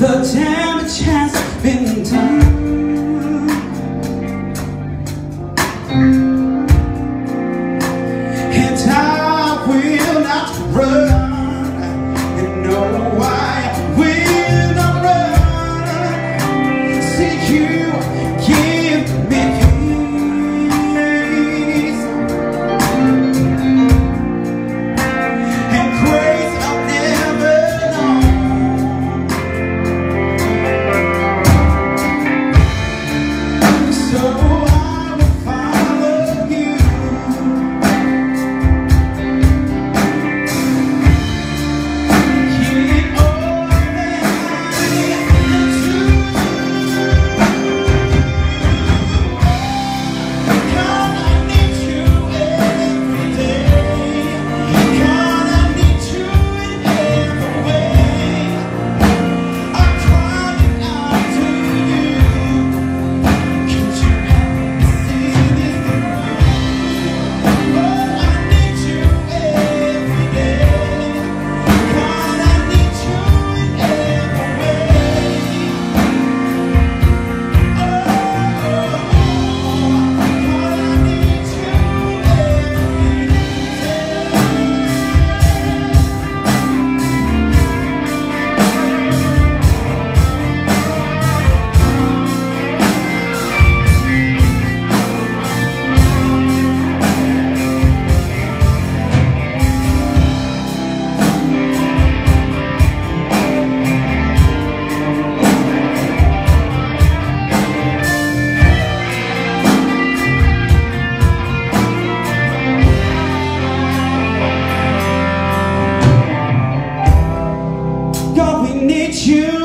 The damage has been done. You.